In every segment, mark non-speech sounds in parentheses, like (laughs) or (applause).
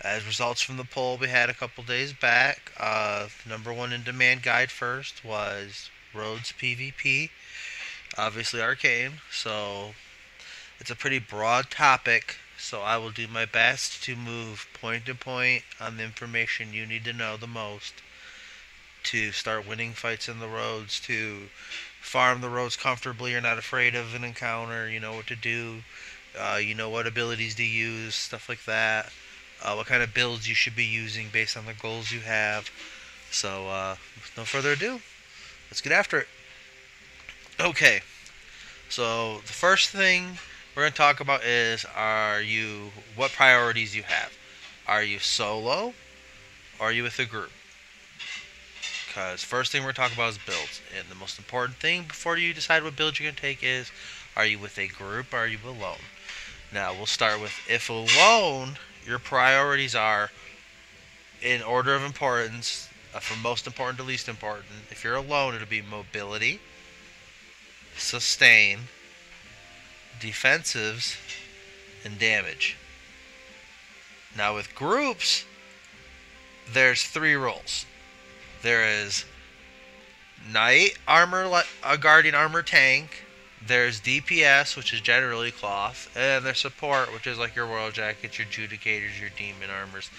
As results from the poll we had a couple days back, uh, number one in demand guide first was Roads PvP, obviously Arcane. So it's a pretty broad topic. So I will do my best to move point to point on the information you need to know the most to start winning fights in the roads, to farm the roads comfortably. You're not afraid of an encounter. You know what to do. Uh, you know what abilities to use, stuff like that. Uh, what kind of builds you should be using based on the goals you have. So, uh, no further ado, let's get after it. Okay, so the first thing we're going to talk about is are you what priorities you have. Are you solo or are you with a group? Because first thing we're talking about is builds, and the most important thing before you decide what build you're going to take is are you with a group or are you alone? Now we'll start with if alone, your priorities are in order of importance, uh, from most important to least important. If you're alone, it'll be mobility, sustain, defensives, and damage. Now with groups, there's three roles. There is knight armor, a guardian armor tank. There's DPS, which is generally cloth, and there's support, which is like your royal jackets, your judicators, your demon armors,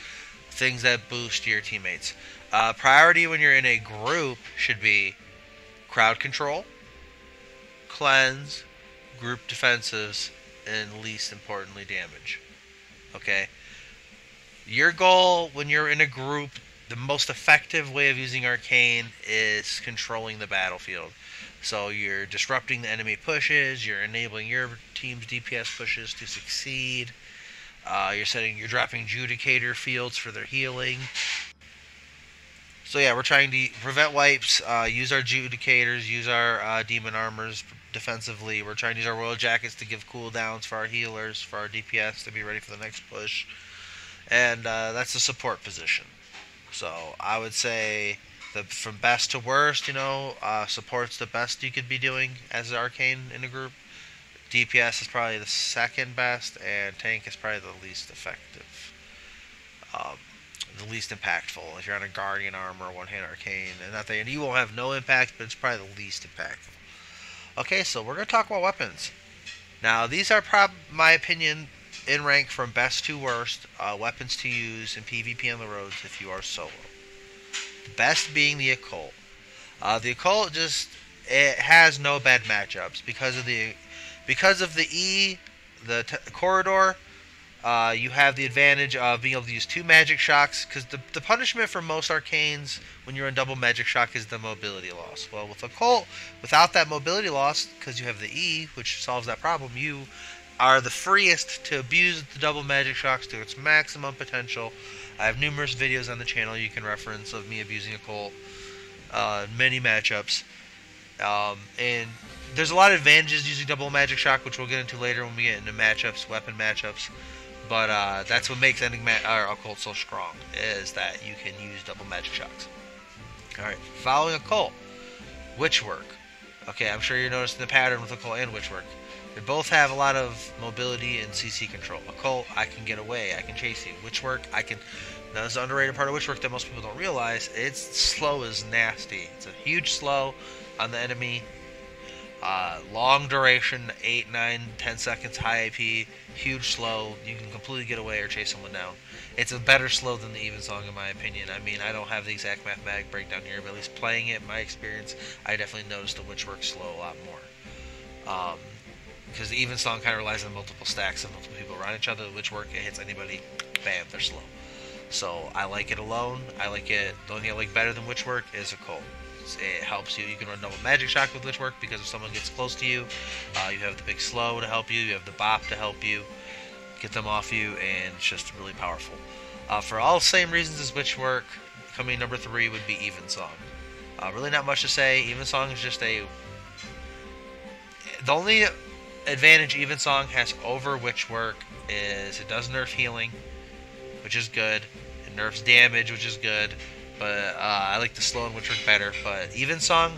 things that boost your teammates. Uh, priority when you're in a group should be crowd control, cleanse, group defensives, and least importantly, damage. Okay? Your goal when you're in a group, the most effective way of using arcane is controlling the battlefield. So you're disrupting the enemy pushes, you're enabling your team's DPS pushes to succeed. Uh, you're setting, you're dropping judicator fields for their healing. So yeah, we're trying to prevent wipes, uh, use our judicators, use our uh, demon armors defensively. We're trying to use our royal jackets to give cooldowns for our healers, for our DPS to be ready for the next push, and uh, that's the support position. So I would say the from best to worst, you know, uh, support's the best you could be doing as an arcane in a group. DPS is probably the second best, and tank is probably the least effective. Um, the least impactful. If you're on a guardian armor, one hand arcane, and that and you won't have no impact, but it's probably the least impactful. Okay, so we're gonna talk about weapons. Now these are prob my opinion in rank from best to worst uh, weapons to use in PvP on the roads if you are solo. Best being the occult. Uh, the occult just it has no bad matchups because of the because of the E, the corridor. Uh, you have the advantage of being able to use two magic shocks because the, the punishment for most arcanes when you're in double magic shock is the mobility loss. Well, with occult, without that mobility loss, because you have the E, which solves that problem, you are the freest to abuse the double magic shocks to its maximum potential. I have numerous videos on the channel you can reference of me abusing occult, uh, many matchups, um, and there's a lot of advantages using double magic shock, which we'll get into later when we get into matchups, weapon matchups. But uh, that's what makes ending ma- or so strong is that you can use double magic shocks. All right, following a occult, witch work. Okay, I'm sure you're noticing the pattern with occult and witch work. They both have a lot of mobility and CC control. Occult, I can get away, I can chase you. Witch work, I can. Now, this is an underrated part of witch work that most people don't realize. It's slow as nasty. It's a huge slow on the enemy uh, long duration, 8, 9, 10 seconds, high AP, huge slow. You can completely get away or chase someone down. It's a better slow than the Evensong, in my opinion. I mean, I don't have the exact mathematic breakdown here, but at least playing it, my experience, I definitely noticed the Witchwork slow a lot more. Um, because the Evensong kind of relies on multiple stacks and multiple people around each other. The Witchwork, it hits anybody, bam, they're slow. So I like it alone. I like it. The only thing I like better than Witchwork is Occult. It helps you. You can run double magic shock with Witch Work because if someone gets close to you, uh, you have the big slow to help you. You have the bop to help you get them off you, and it's just really powerful. Uh, for all the same reasons as Witch Work, coming number three would be Evensong. Uh, really, not much to say. Evensong is just a. The only advantage Evensong has over Witch Work is it does nerf healing, which is good. It nerfs damage, which is good but uh, I like the slow and witch work better. But Evensong,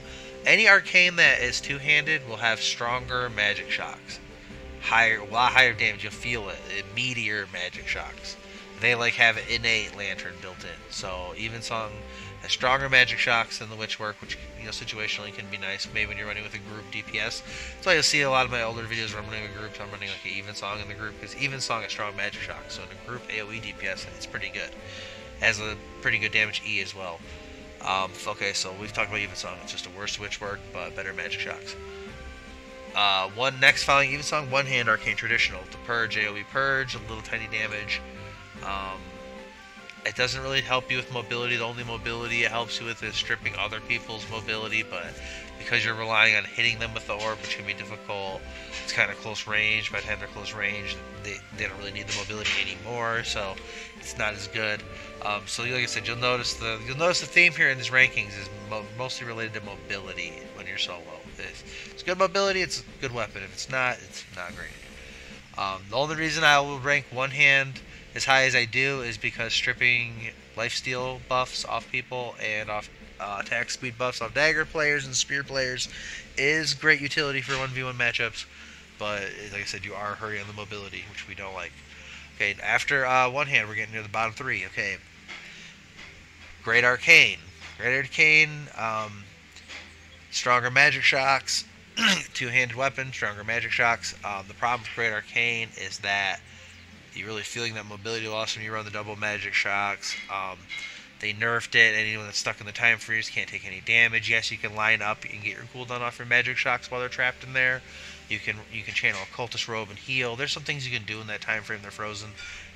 any arcane that is two handed will have stronger magic shocks, higher, a lot higher damage. You'll feel it, it meteor magic shocks. they like have innate lantern built in. So Evensong stronger magic shocks than the witch work, which you know situationally can be nice. Maybe when you're running with a group DPS. So you'll see a lot of my older videos where I'm running a group. so I'm running like an Evensong in the group because Evensong has strong magic shock. So in a group AOE DPS, it's pretty good. Has a pretty good damage E as well. Um, okay, so we've talked about Evensong. It's just a worse witch work, but better magic shocks. Uh, one next following Evensong, one hand arcane traditional. The purge AoE purge, a little tiny damage. Um, it doesn't really help you with mobility. The only mobility it helps you with is stripping other people's mobility, but because you're relying on hitting them with the orb, which can be difficult, it's kind of close range. By the time they're close range, they, they don't really need the mobility anymore, so it's not as good. Um, so, like I said, you'll notice the you'll notice the theme here in these rankings is mo- mostly related to mobility when you're solo. It's, it's good mobility. It's a good weapon. If it's not, it's not great. Um, the only reason I will rank one hand as high as I do is because stripping lifesteal buffs off people and off uh, attack speed buffs off dagger players and spear players is great utility for 1v1 matchups. But like I said, you are hurrying the mobility, which we don't like. Okay, after uh, one hand, we're getting near the bottom three. Okay, Great Arcane. Great Arcane, um, stronger magic shocks, (clears throat) two-handed weapon, stronger magic shocks. Um, the problem with Great Arcane is that you're really feeling that mobility loss when you run the double magic shocks. Um, they nerfed it. Anyone that's stuck in the time freeze can't take any damage. Yes, you can line up and get your cooldown off your magic shocks while they're trapped in there. You can you can channel cultist robe and heal. There's some things you can do in that time frame they're frozen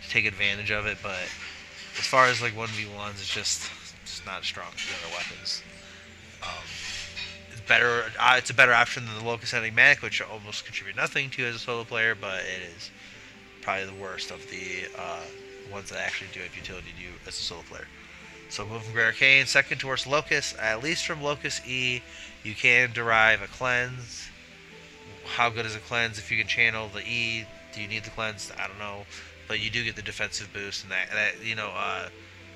to take advantage of it. But as far as like one v ones, it's just it's not as strong as the other weapons. Um, it's better. Uh, it's a better option than the Locust Enigmatic, which almost contribute nothing to as a solo player, but it is probably the worst of the uh, ones that actually do have utility to you as a solo player. So move from Great second towards Locust. At least from Locust E, you can derive a cleanse. How good is a cleanse if you can channel the E? Do you need the cleanse? I don't know, but you do get the defensive boost, and that, that you know, uh,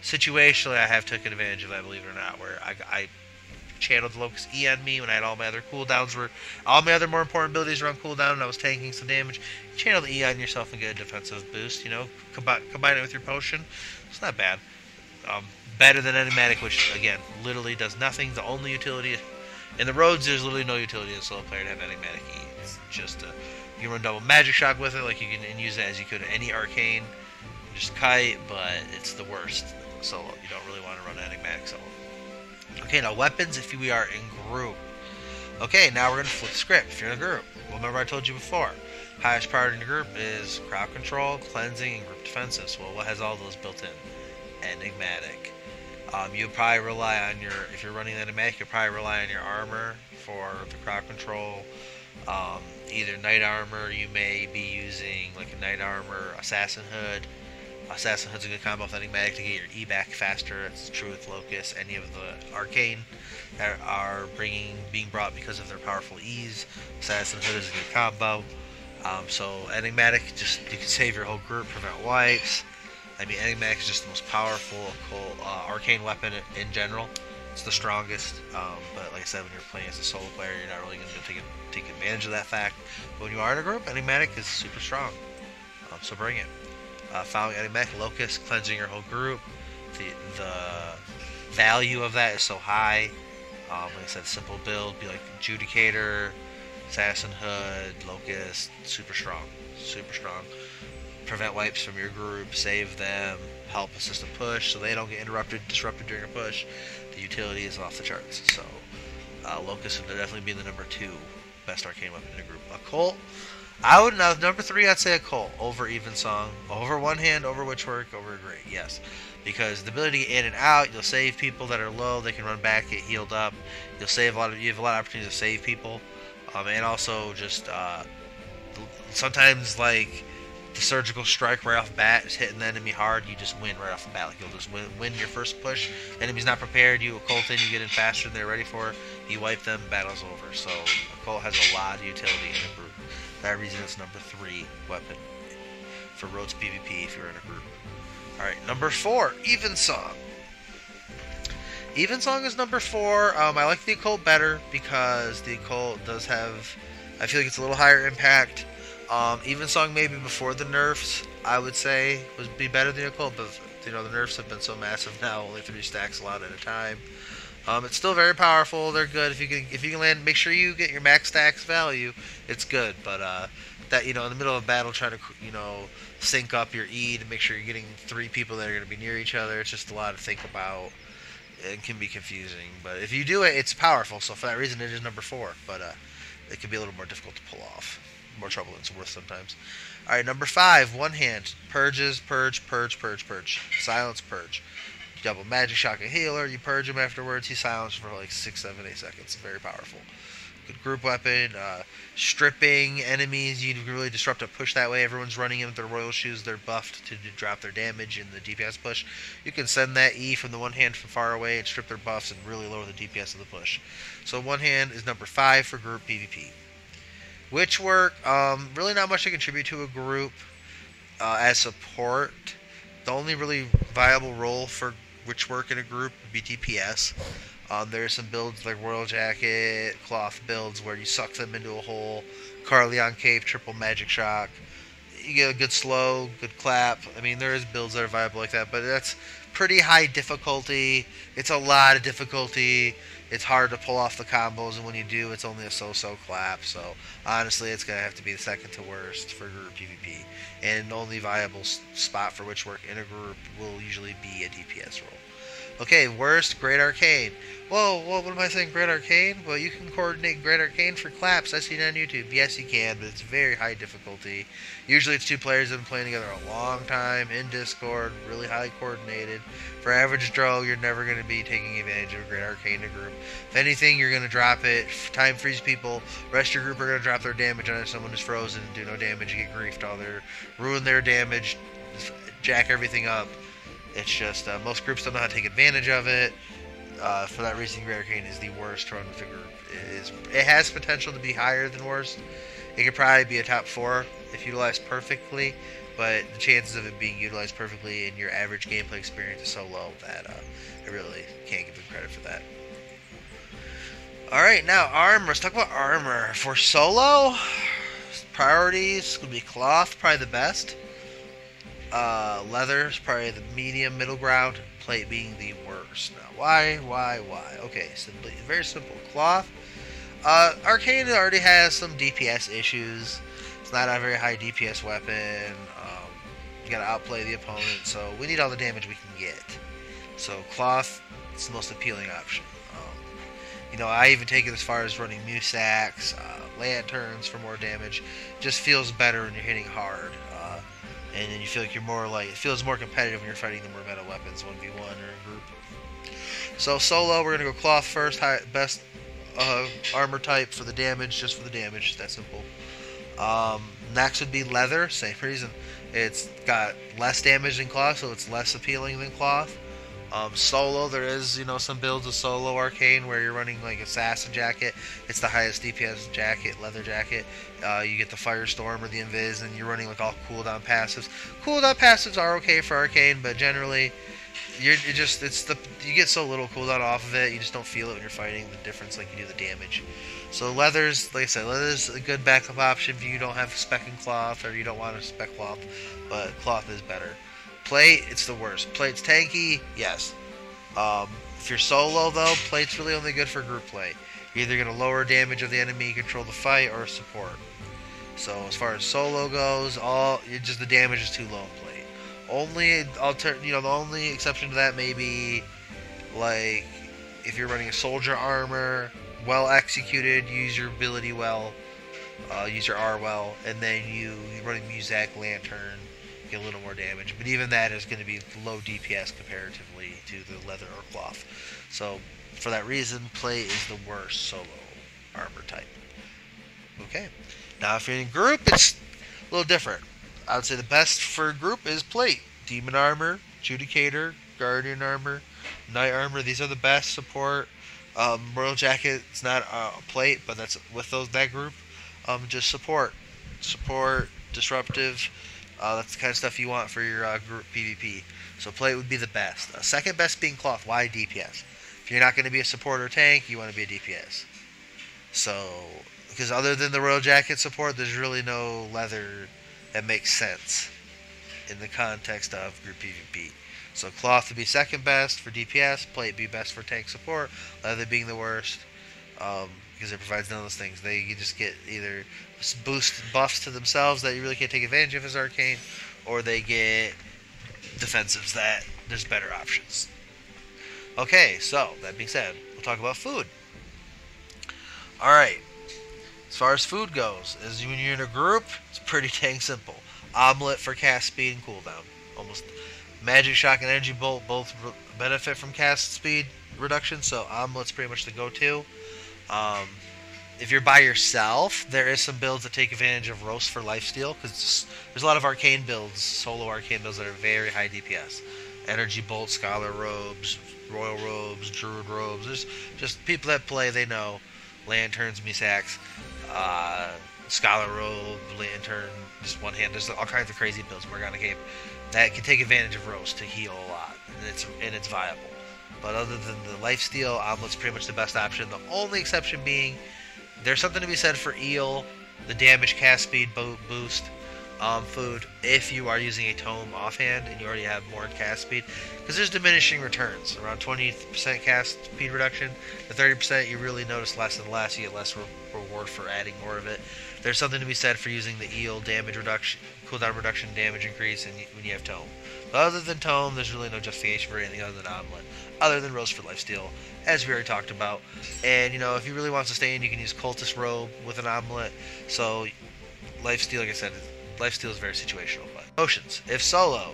situationally, I have taken advantage of that, believe it or not, where I, I channeled the Locust E on me when I had all my other cooldowns were all my other more important abilities were on cooldown and I was tanking some damage. Channel the E on yourself and get a defensive boost, you know, combine, combine it with your potion. It's not bad. Um, better than Enigmatic, which again literally does nothing. The only utility in the roads there's literally no utility in a solo player to have Enigmatic E. It's just a, you can run double magic shock with it, like you can and use it as you could any arcane, just kite, but it's the worst solo. You don't really want to run Enigmatic solo. Okay, now weapons if we are in group. Okay, now we're going to flip the script. If you're in a group, remember I told you before, highest priority in the group is crowd control, cleansing, and group defensives. Well, what has all those built in? Enigmatic. Um, you probably rely on your, if you're running Enigmatic, you probably rely on your armor for the crowd control. Um, either knight armor, you may be using like a knight armor, assassin hood, Assassin Hood's a good combo with Enigmatic to get your E back faster. It's true with Locust. Any of the Arcane that are bringing being brought because of their powerful E's. Assassin Hood is a good combo. Um, so Enigmatic, just you can save your whole group, prevent wipes. I mean, Enigmatic is just the most powerful uh, arcane weapon in general. It's the strongest, um, but like I said, when you're playing as a solo player, you're not really going to take, take advantage of that fact. But when you are in a group, Enigmatic is super strong. Um, so bring it uh, following Enigmatic Locust, cleansing your whole group. The, the value of that is so high. Um, like I said, simple build, be like Judicator, Assassin Hood, Locust, super strong. Super strong. Prevent wipes from your group, save them, help assist a push so they don't get interrupted, disrupted during a push. The utility is off the charts. So, uh, Locust would definitely be the number two best arcane weapon in the group. Occult, I would now number three. I'd say Occult over Evensong, over one hand, over which Witchwork, over great. Yes, because the ability to get in and out, you'll save people that are low. They can run back, get healed up. You'll save a lot of. You have a lot of opportunities to save people, um, and also just uh, sometimes like the surgical strike right off bat is hitting the enemy hard. You just win right off the bat. Like you'll just win, win your first push. enemy's not prepared. You occult in, you get in faster than they're ready for. You wipe them, battle's over. So occult has a lot of utility in the group that reason it's number three weapon for Roads PvP if you're in a group. Alright, number four, Evensong. Evensong is number four. Um, I like the occult better because the occult does have, I feel like it's a little higher impact. Um, Evensong maybe before the nerfs, I would say would be better than the Occult, but you know the nerfs have been so massive now, only three stacks a lot at a time. Um, it's still very powerful. They're good if you can if you can land. Make sure you get your max stacks value. It's good, but uh, that you know in the middle of battle trying to you know sync up your E to make sure you're getting three people that are going to be near each other. It's just a lot to think about. It can be confusing, but if you do it, it's powerful. So for that reason, it is number four. But uh, it can be a little more difficult to pull off. More trouble than it's worth sometimes. All right, number five, one hand purges, purge, purge, purge, purge, silence, purge. Double magic shock a healer. You purge him afterwards. He silenced for like six, seven, eight seconds. Very powerful. Good group weapon. Uh, stripping enemies. You really disrupt a push that way. Everyone's running in with their royal shoes. They're buffed to, to drop their damage in the DPS push. You can send that E from the one hand from far away and strip their buffs and really lower the DPS of the push. So one hand is number five for group PvP. Witch work, um, really not much to contribute to a group uh, as support. The only really viable role for witch work in a group DPS. Um, there are some builds like Royal Jacket, cloth builds where you suck them into a hole. Caerleon Cape, triple magic shock. You get a good slow, good clap. I mean, there is builds that are viable like that, but that's pretty high difficulty. It's a lot of difficulty. It's hard to pull off the combos, and when you do, it's only a so-so clap. So honestly, it's gonna have to be the second to worst for group PvP, and only viable spot for witch work in a group will usually be a DPS role. Okay, worst, Great Arcane. Whoa, whoa, what am I saying, Great Arcane? Well, you can coordinate Great Arcane for claps. I've seen it on YouTube. Yes, you can, but it's very high difficulty. Usually it's two players that have been playing together a long time in Discord, really highly coordinated. For average draw, you're never going to be taking advantage of a Great Arcane group. If anything, you're going to drop it, time freeze people, rest your group are going to drop their damage on someone who's frozen, do no damage, get griefed all their, ruin their damage, jack everything up. It's just uh, most groups don't know how to take advantage of it. Uh, for that reason, Great Arcane is the worst run with a group. It, is, it has potential to be higher than worst. It could probably be a top four if utilized perfectly, but the chances of it being utilized perfectly in your average gameplay experience is so low that uh, I really can't give it credit for that. Alright, now armor. Let's talk about armor. For solo, priorities would be cloth, probably the best. Uh, leather is probably the medium middle ground. Plate being the worst. Now, why, why, why? Okay, simply, very simple. Cloth. Uh, Arcane already has some DPS issues. It's not a very high DPS weapon. Um, you gotta outplay the opponent, so we need all the damage we can get. So cloth is the most appealing option. Um, you know, I even take it as far as running Muisaks, uh, lanterns for more damage. Just feels better when you're hitting hard and then you feel like you're more like it feels more competitive when you're fighting the more meta weapons, one v one or in group. So solo, we're gonna go cloth first, high, best uh, armor type for the damage, just for the damage. That simple. Um, next would be leather, same reason. It's got less damage than cloth, so it's less appealing than cloth. Um, solo, there is you know some builds of solo arcane where you're running like assassin jacket. It's the highest DPS jacket, leather jacket. Uh, you get the firestorm or the invis, and you're running like all cooldown passives. Cooldown passives are okay for arcane, but generally, you're, you're just it's the you get so little cooldown off of it, you just don't feel it when you're fighting the difference like you do the damage. So leathers, like I said, leather's a good backup option if you don't have spec and cloth or you don't want a spec cloth, but cloth is better. Plate, it's the worst. Plate's tanky, yes. Um, if you're solo, though, plate's really only good for group play. You're either going to lower damage of the enemy, control the fight, or support. So as far as solo goes, all just the damage is too low in plate. Only alter, you know, the only exception to that may be like if you're running a soldier armor, well executed, use your ability well, uh, use your R well, and then you, you running Muisak Lantern, a little more damage. But even that is going to be low DPS comparatively to the leather or cloth. So for that reason, play is the worst solo armor type. Okay. Now if you're in group, it's a little different. I would say the best for group is plate. Demon armor, Judicator, Guardian armor, Knight armor. These are the best support. Um, Royal Jacket, it's not a plate, but that's with those that group. Um, just support, support, disruptive, uh, that's the kind of stuff you want for your uh, group PvP. So plate would be the best. Uh, second best being cloth. Why DPS? If you're not going to be a support or tank, you want to be a DPS. So because other than the Royal Jacket support, there's really no leather that makes sense in the context of group PvP. So cloth would be second best for DPS, plate would be best for tank support, leather being the worst um, because it provides none of those things. They just get either boost buffs to themselves that you really can't take advantage of as arcane, or they get defensives that there's better options. Okay, so that being said, we'll talk about food. All right, as far as food goes, as when you're in a group, it's pretty (laughs) dang simple. Omelet for cast speed and cooldown. Almost Magic Shock and Energy Bolt both benefit from cast speed reduction, so Omelet's pretty much the go-to. Um, if you're by yourself, there is some builds that take advantage of Roast for Lifesteal because there's a lot of arcane builds, solo arcane builds that are very high DPS. Energy Bolt, Scholar Robes, Royal Robes, Druid Robes. There's just people that play, they know. Lanterns, Muisaks, uh, Scholar Robe, Lantern, just one hand. There's all kinds of crazy builds, Morgana Cape, that can take advantage of Roast to heal a lot, and it's and it's viable. But other than the lifesteal, Omelet's pretty much the best option. The only exception being there's something to be said for eel, the damage cast speed bo- boost um, food if you are using a tome offhand and you already have more cast speed because there's diminishing returns. Around 20% cast speed reduction the 30% you really notice less and less you get less re- reward for adding more of it. There's something to be said for using the eel damage reduction cooldown reduction damage increase and when you have tome. But other than tome there's really no justification for anything other than omelet other than roast for lifesteal as we already talked about. And you know, if you really want to sustain, you can use cultist robe with an omelet. So, lifesteal, like I said, lifesteal is very situational. But potions, if solo,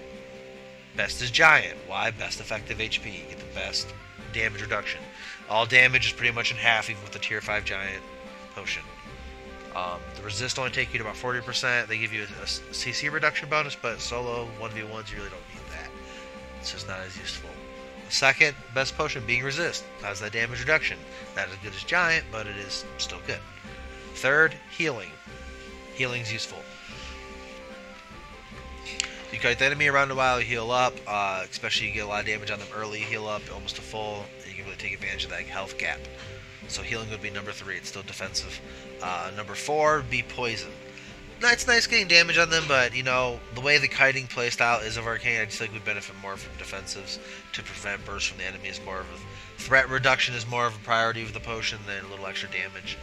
best is giant. Why? Best effective HP. You get the best damage reduction. All damage is pretty much in half, even with the tier five giant potion. Um, the resist only take you to about 40%. They give you a, a CC reduction bonus, but solo 1v1s, you really don't need that. It's just not as useful. Second best potion being resist. Has that damage reduction. Not as good as giant, but it is still good. Third, healing. Healing's useful. You kite the enemy around a while, you heal up, uh, especially you get a lot of damage on them early, heal up almost to full, and you can really take advantage of that health gap. So healing would be number three, it's still defensive. Uh, number four, be poison it's nice getting damage on them, but you know the way the kiting playstyle is of arcane, I just think we benefit more from defensives to prevent bursts from the enemy. Is more of a threat reduction is more of a priority with the potion than a little extra damage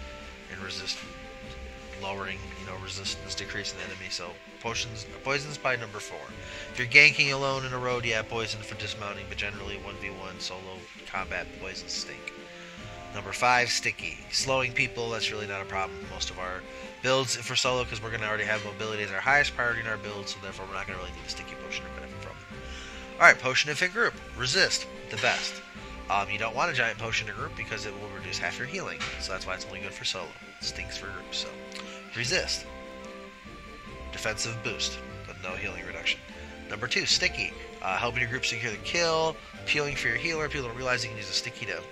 and resist lowering you know resistance decreasing the enemy. So potions poison's by number four. If you're ganking alone in a road, yeah, poison for dismounting, but generally one v one solo combat poisons stink. Number five, sticky. Slowing people, that's really not a problem. Most of our builds for solo because we're going to already have mobility as our highest priority in our build, so therefore we're not going to really need a sticky potion to benefit from. Alright, potion if in group. Resist, the best. Um, you don't want a giant potion to group because it will reduce half your healing, so that's why it's only good for solo. It stinks for group, so. Resist. Defensive boost, but no healing reduction. Number two, sticky. Uh, helping your group secure the kill, peeling for your healer. People don't realize you can use a sticky to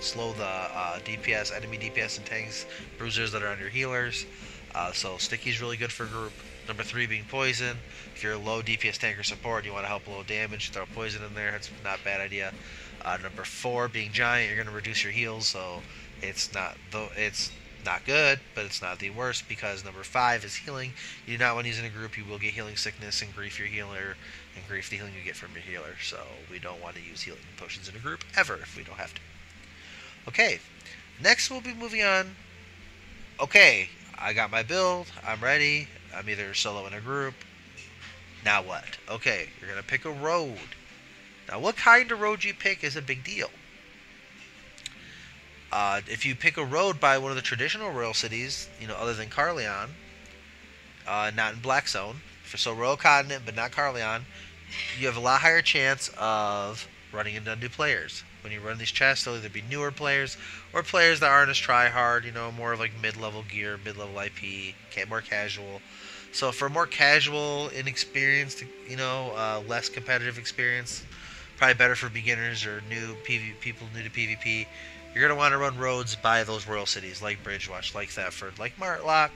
slow the uh, DPS, enemy DPS and tanks, bruisers that are on your healers. Uh, so sticky is really good for group. Number three being poison. If you're a low DPS tanker support, you want to help a little damage, throw poison in there. It's not a bad idea. Uh, number four being giant, you're going to reduce your heals, so it's not though it's not good, but it's not the worst because number five is healing. You do not want to use in a group. You will get healing sickness and grief your healer, and grief the healing you get from your healer. So we don't want to use healing potions in a group ever if we don't have to. Okay, next we'll be moving on. Okay, I got my build. I'm ready. I'm either solo in a group. Now what? Okay, you're going to pick a road. Now, what kind of road you pick is a big deal. Uh, if you pick a road by one of the traditional royal cities, you know, other than Caerleon, uh, not in Black Zone, for so Royal Continent, but not Caerleon, you have a lot higher chance of running into new players when you run these chests, they'll either be newer players or players that aren't as try hard, you know, more of like mid level gear, mid level IP, more casual. So for more casual, inexperienced, you know, uh, less competitive experience, probably better for beginners or new PV people new to PvP. You're gonna want to run roads by those royal cities like Bridgewatch, like Thetford, like Martlock.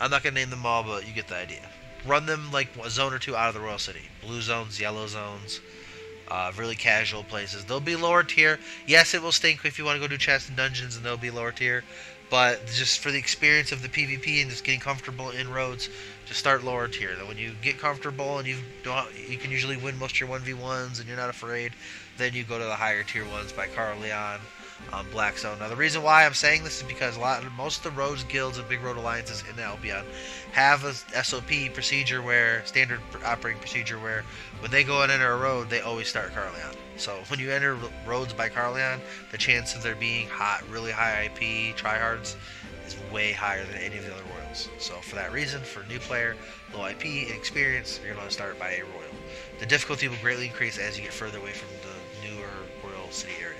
I'm not gonna name them all, but you get the idea. Run them like a zone or two out of the royal city. Blue zones, yellow zones uh, really casual places. They'll be lower tier. Yes, it will stink if you want to go do chests and dungeons, and they'll be lower tier. But just for the experience of the PvP and just getting comfortable in roads, just start lower tier. Then when you get comfortable and you don't, you can usually win most of your 1v1s and you're not afraid, then you go to the higher tier ones by Caerleon, um, Black Zone. Now the reason why I'm saying this is because a lot, most of the roads guilds and big road alliances in Albion have a SOP procedure where standard operating procedure where when they go and enter a road, they always start Caerleon. So when you enter roads by Caerleon, the chance of there being hot, really high IP tryhards is way higher than any of the other royals. So for that reason, for new player, low IP and experience, you're going to start by a royal. The difficulty will greatly increase as you get further away from the newer royal city areas.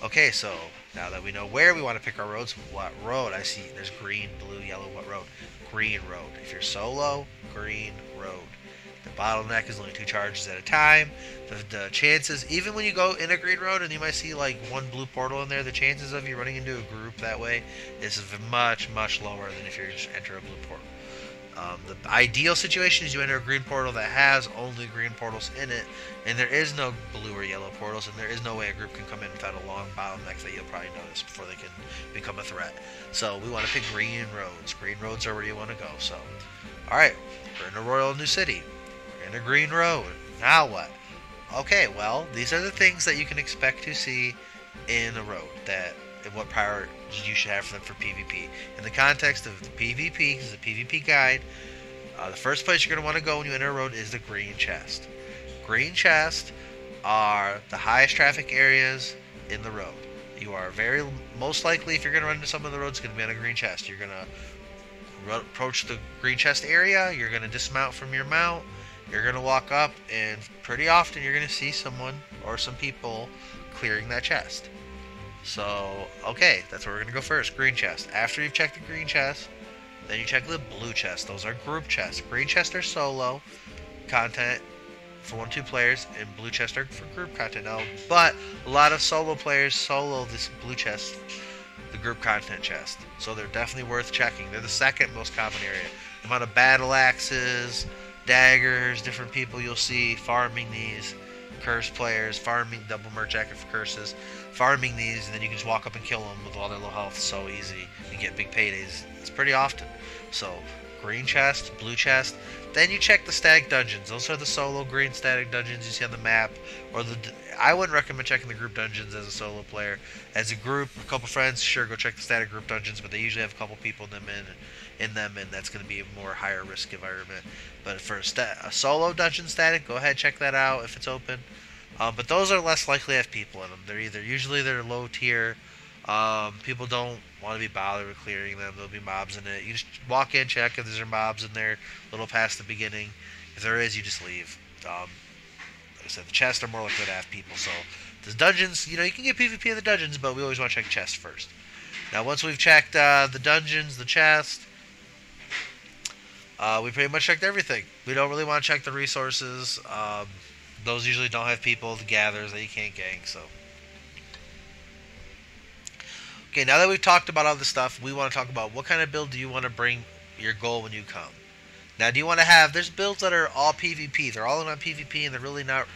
Okay, so now that we know where we want to pick our roads, what road? I see there's green, blue, yellow. What road? Green road. If you're solo, green road. The bottleneck is only two charges at a time. The, the, chances, even when you go in a green road and you might see like one blue portal in there, the chances of you running into a group that way is much, much lower than if you just enter a blue portal. Um, the ideal situation is you enter a green portal that has only green portals in it, and there is no blue or yellow portals, and there is no way a group can come in without a long bottleneck that you'll probably notice before they can become a threat. So we want to pick green roads. Green roads are where you want to go. So, all right, we're in a Royal New City. We're in a green road. Now what? Okay, well, these are the things that you can expect to see in a road that what power you should have for them for PvP. In the context of the PvP, because the PvP guide, uh, the first place you're going to want to go when you enter a road is the green chest. Green chest are the highest traffic areas in the road. You are very most likely, if you're going to run into some of the roads, going to be on a green chest. You're going to approach the green chest area. You're going to dismount from your mount you're going to walk up, and pretty often you're going to see someone or some people clearing that chest. So, okay, that's where we're going to go first. Green chest. After you've checked the green chest, then you check the blue chest. Those are group chests. Green chests are solo content for one two players, and blue chests are for group content now. But a lot of solo players solo this blue chest, the group content chest. So they're definitely worth checking. They're the second most common area. The amount of battle axes, daggers, different people you'll see farming these curse players, farming double merc jacket for curses, farming these, and then you can just walk up and kill them with all their low health so easy and get big paydays. It's pretty often. So, green chest, blue chest. Then you check the static dungeons. Those are the solo green static dungeons you see on the map. Or the I wouldn't recommend checking the group dungeons as a solo player. As a group, a couple friends, sure, go check the static group dungeons, but they usually have a couple people in them in in them, and that's going to be a more higher risk environment. But for a, a solo dungeon static, go ahead check that out if it's open. Um, but those are less likely to have people in them. They're either usually they're low tier. Um, people don't want to be bothered with clearing them. There'll be mobs in it. You just walk in, check if there's mobs in there, a little past the beginning. If there is, you just leave. Um, like I said, the chests are more likely to have people. So the dungeons, you know, you can get PvP in the dungeons, but we always want to check chests first. Now, once we've checked uh, the dungeons, the chest, uh, we pretty much checked everything. We don't really want to check the resources. Um, those usually don't have people, to gather that you can't gang, so. Okay, now that we've talked about all this stuff, we want to talk about what kind of build do you want to bring your goal when you come. Now, do you want to have, there's builds that are all PvP. They're all in on PvP, and they're really not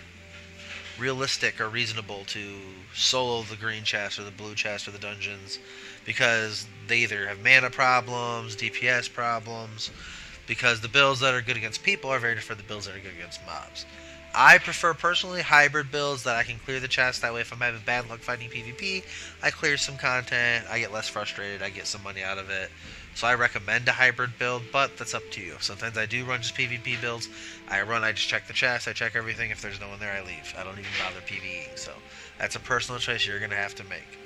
realistic or reasonable to solo the green chest or the blue chest or the dungeons because they either have mana problems, DPS problems, because the builds that are good against people are very different from the builds that are good against mobs. I prefer personally hybrid builds that I can clear the chest. That way, if I'm having bad luck fighting PvP, I clear some content, I get less frustrated, I get some money out of it. So I recommend a hybrid build, but that's up to you. Sometimes I do run just PvP builds. I run, I just check the chest, I check everything. If there's no one there, I leave. I don't even bother PvEing. So that's a personal choice you're going to have to make.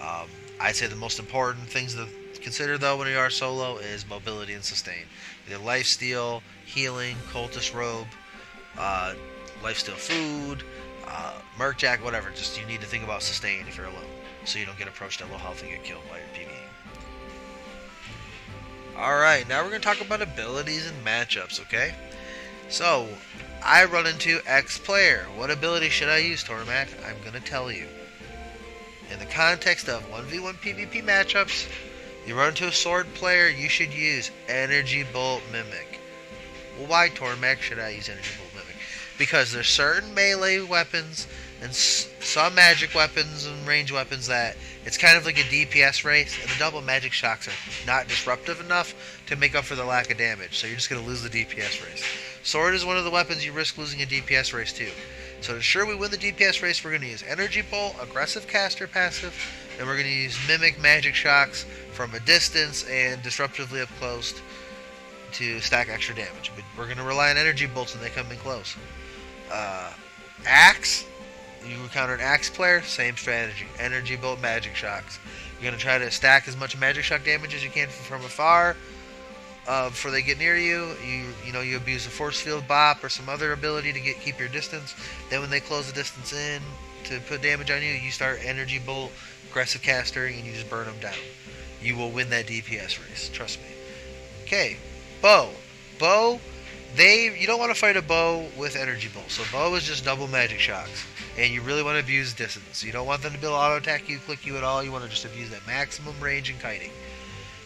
Um, I'd say the most important things to consider though when you are solo is mobility and sustain. Either lifesteal, healing, cultist robe, uh, lifesteal food, uh, merc jack, whatever. Just you need to think about sustain if you're alone, so you don't get approached at low health and get killed by your PvE. Alright, now we're going to talk about abilities and matchups, okay? So, I run into X player. What ability should I use, Tormmac? I'm going to tell you. In the context of 1v1 PvP matchups, you run into a sword player, you should use Energy Bolt Mimic. Why Tormmac should I use Energy Bolt? Because there's certain melee weapons and s- some magic weapons and range weapons that it's kind of like a DPS race, and the double magic shocks are not disruptive enough to make up for the lack of damage. So you're just going to lose the DPS race. Sword is one of the weapons you risk losing a DPS race too. So to ensure we win the DPS race, we're going to use Energy Bolt, Aggressive Caster passive, and we're going to use Mimic Magic Shocks from a distance and disruptively up close to stack extra damage. But we're going to rely on Energy Bolts when they come in close. Uh, Axe, you encounter an Axe player, same strategy. Energy Bolt, Magic Shocks. You're going to try to stack as much Magic Shock damage as you can from afar. Uh, before they get near you, you you know you abuse a force field bop or some other ability to get keep your distance. Then when they close the distance in to put damage on you, you start energy bolt, aggressive caster, and you just burn them down. You will win that DPS race. Trust me. Okay, bow, bow. They you don't want to fight a bow with energy bolt. So bow is just double magic shocks, and you really want to abuse distance. You don't want them to be able to auto attack you, click you at all. You want to just abuse that maximum range and kiting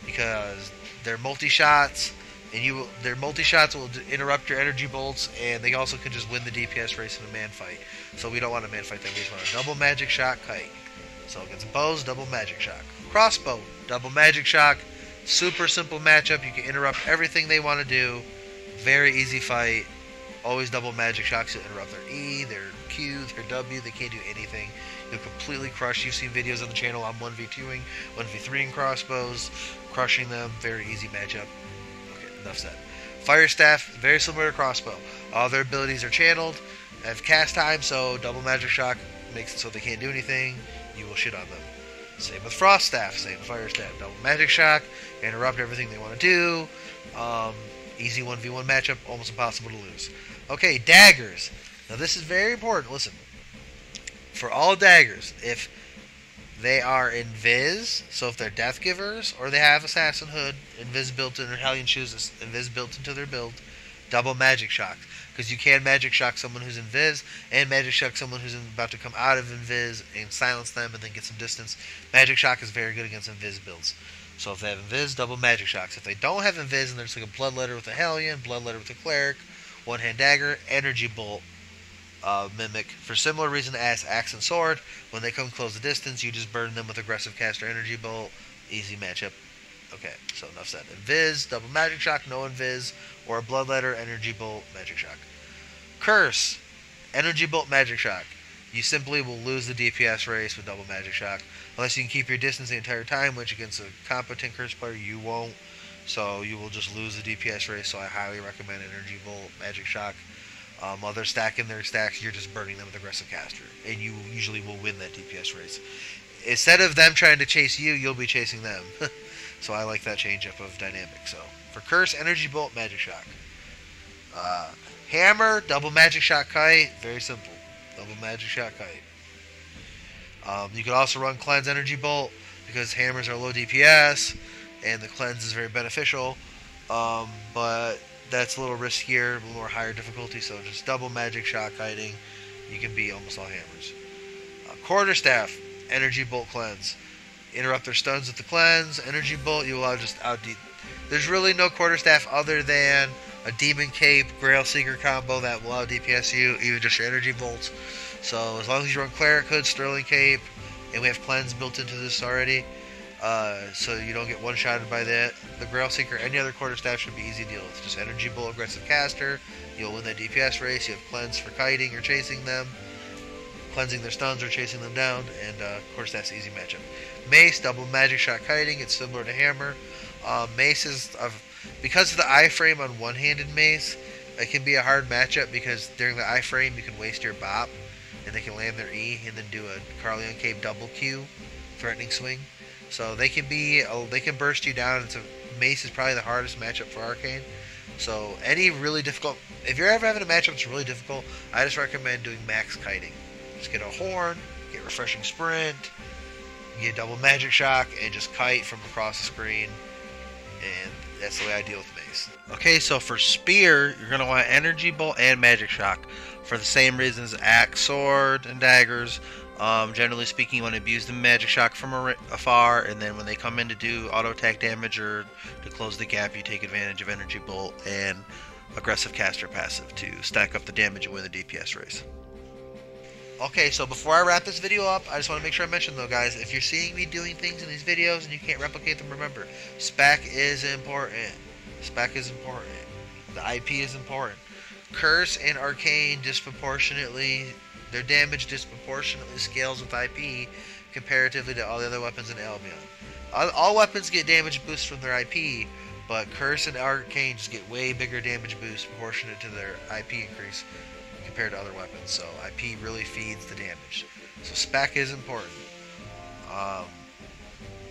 because they're multi shots, and you their multi shots will interrupt your energy bolts, and they also can just win the DPS race in a man fight. So we don't want a man fight. Then we just want a double magic shot kite. So against bows, double magic shock. Crossbow, double magic shock. Super simple matchup. You can interrupt everything they want to do. Very easy fight. Always double magic shocks to interrupt their E, their Q, their W. They can't do anything. You'll completely crush. You've seen videos on the channel. I'm 1v2ing, 1v3ing crossbows, crushing them. Very easy matchup. Okay, enough said. Fire staff, very similar to crossbow. All their abilities are channeled, have cast time, so double magic shock makes it so they can't do anything. You will shit on them. Same with frost staff, same fire staff. Double magic shock, interrupt everything they want to do. Um, easy 1v1 matchup, almost impossible to lose. Okay, daggers. Now this is very important. Listen, for all daggers, if they are invis, so if they're death givers or they have assassin hood, invis built in their Hellion shoes, is invis built into their build, double magic shock. Because you can magic shock someone who's invis and magic shock someone who's about to come out of invis and silence them and then get some distance. Magic shock is very good against invis builds. So if they have invis, double magic shocks. If they don't have invis and there's like a bloodletter with a Hellion, bloodletter with a cleric, one hand dagger, energy bolt, uh, mimic for similar reason as axe and sword. When they come close the distance, you just burn them with aggressive caster energy bolt. Easy matchup. Okay, so enough said. Invis, double magic shock, no invis, or a bloodletter, energy bolt, magic shock. Curse, energy bolt, magic shock. You simply will lose the DPS race with double magic shock. Unless you can keep your distance the entire time, which against a competent curse player you won't. So you will just lose the DPS race. So I highly recommend energy bolt, magic shock. Um, while they're stacking their stacks, you're just burning them with aggressive caster, and you usually will win that DPS race. Instead of them trying to chase you, you'll be chasing them. (laughs) so I like that change up of dynamic. So for curse, energy bolt, magic shock. Uh, hammer, double magic shot kite, very simple. Double magic shot kite. Um, you could also run cleanse energy bolt because hammers are low DPS, and the cleanse is very beneficial. Um, but that's a little riskier, a little more higher difficulty. So just double magic shot kiting, you can beat almost all hammers. Uh, quarterstaff, energy bolt cleanse. Interrupt their stuns with the cleanse. Energy bolt, you allow just out. There's really no quarterstaff other than a demon cape, Grail Seeker combo that will allow DPS you, even just your energy bolts. So as long as you run cleric hood, sterling cape, and we have cleanse built into this already, uh, so you don't get one-shotted by that. The Grail Seeker, any other quarterstaff should be easy to deal with. Just energy bolt, aggressive caster. You'll win that DPS race. You have cleanse for kiting or chasing them, cleansing their stuns or chasing them down, and uh, quarterstaff's easy matchup. Mace, double magic shot kiting. It's similar to hammer. Uh, mace is uh, because of the iframe on one-handed mace. It can be a hard matchup because during the iframe you can waste your bop, and they can land their E and then do a Caerleon Cape double Q, threatening swing. So they can be they can burst you down. It's a mace is probably the hardest matchup for Arcane. So any really difficult, if you're ever having a matchup that's really difficult, I just recommend doing max kiting. Just get a horn, get refreshing sprint, get double magic shock, and just kite from across the screen. And that's the way I deal with mace. Okay, so for spear, you're gonna want energy bolt and magic shock for the same reasons axe, sword, and daggers. Um, generally speaking, you want to abuse the magic shock from afar, and then when they come in to do auto attack damage or to close the gap, you take advantage of energy bolt and aggressive caster passive to stack up the damage and win the DPS race. Okay, so before I wrap this video up, I just want to make sure I mention though, guys, if you're seeing me doing things in these videos and you can't replicate them, remember, spec is important. Spec is important. The IP is important. Curse and Arcane disproportionately, their damage disproportionately scales with IP comparatively to all the other weapons in Albion. All, all weapons get damage boosts from their IP, but Curse and Arcane just get way bigger damage boosts proportionate to their IP increase compared to other weapons. So IP really feeds the damage. So spec is important. Um,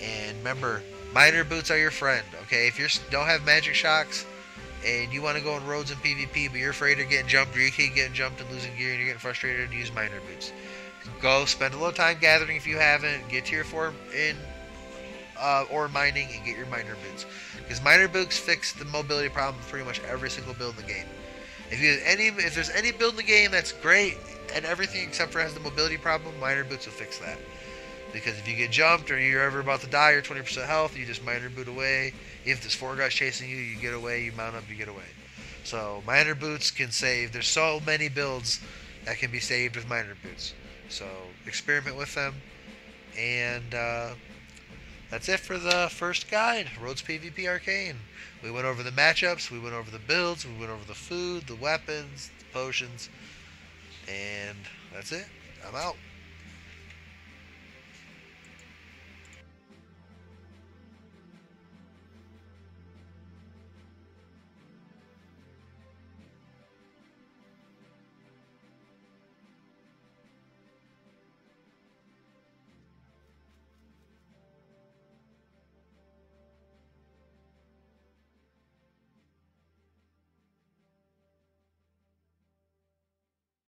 and remember, miner boots are your friend. Okay, if you don't have magic shocks and you want to go on roads and PvP, but you're afraid of getting jumped or you keep getting jumped and losing gear and you're getting frustrated, use miner boots. Go spend a little time gathering if you haven't. Get tier four in uh, ore mining and get your miner boots. Because miner boots fix the mobility problem pretty much every single build in the game. If you any if there's any build in the game that's great and everything except for has the mobility problem, miner boots will fix that. Because if you get jumped or you're ever about to die, you're 20% health, you just miner boot away. If this four guy's chasing you, you get away, you mount up, you get away. So miner boots can save. There's so many builds that can be saved with miner boots. So experiment with them. And uh, that's it for the first guide, Roads PvP Arcane. We went over the matchups, we went over the builds, we went over the food, the weapons, the potions, and that's it. I'm out.